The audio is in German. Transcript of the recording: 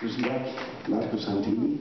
Grüßen Gott, Marco Santini.